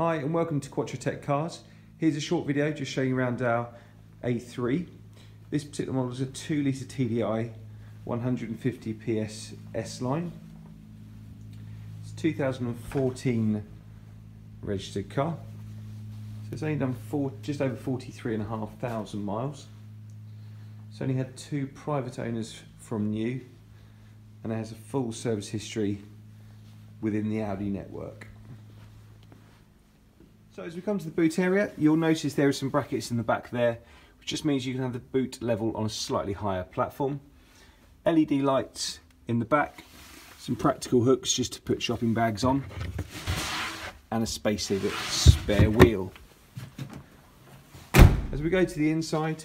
Hi and welcome to Quattrotech Cars. Here's a short video just showing around our A3. This particular model is a 2 litre TDI 150 PS S-Line. It's 2014 registered car. So it's only done four, just over 43,500 miles. It's only had two private owners from new and it has a full service history within the Audi network. So as we come to the boot area, you'll notice there are some brackets in the back there, which just means you can have the boot level on a slightly higher platform. LED lights in the back, some practical hooks just to put shopping bags on, and a space saver spare wheel. As we go to the inside,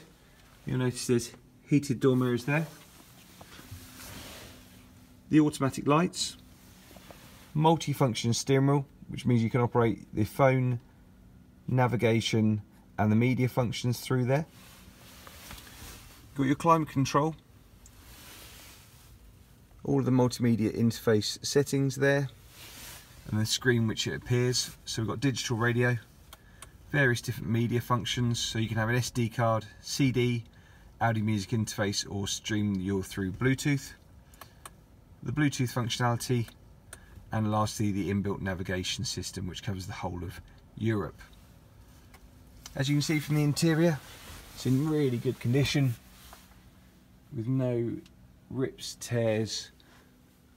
you'll notice there's heated door mirrors there, the automatic lights, multi-function steering wheel, which means you can operate the phone, navigation and the media functions through there. Got your climate control, all of the multimedia interface settings there, and the screen which it appears. So we've got digital radio, various different media functions, so you can have an SD card, CD, Audi Music interface or stream your through Bluetooth. The Bluetooth functionality and lastly the inbuilt navigation system which covers the whole of Europe. As you can see from the interior, it's in really good condition with no rips, tears,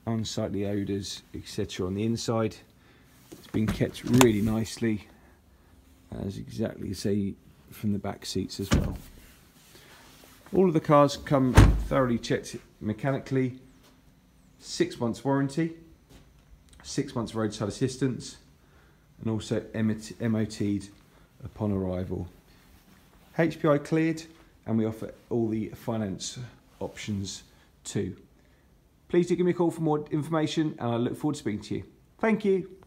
unsightly odours, etc. on the inside. It's been kept really nicely, as exactly say from the back seats as well. All of the cars come thoroughly checked mechanically, six months warranty, six months roadside assistance, and also MOT'd upon arrival. HPI cleared and we offer all the finance options too. Please do give me a call for more information and I look forward to speaking to you. Thank you.